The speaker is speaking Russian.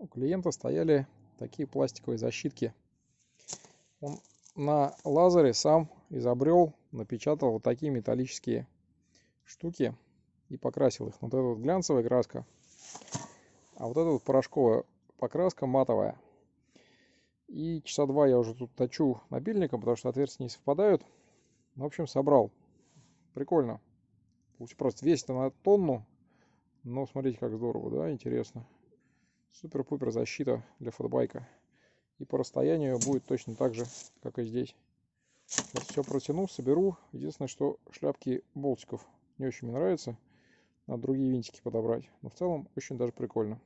у клиента стояли такие пластиковые защитки. Он на лазере сам изобрел, напечатал вот такие металлические штуки и покрасил их. Вот эта вот глянцевая краска, а вот эта вот порошковая покраска матовая. И часа два я уже тут точу напильником, потому что отверстия не совпадают. В общем, собрал. Прикольно. Пусть просто весит на тонну. Но смотрите, как здорово, да, интересно. Супер-пупер защита для фотбайка. И по расстоянию будет точно так же, как и здесь. Сейчас все протяну, соберу. Единственное, что шляпки болтиков не очень мне нравятся. Надо другие винтики подобрать. Но в целом очень даже прикольно.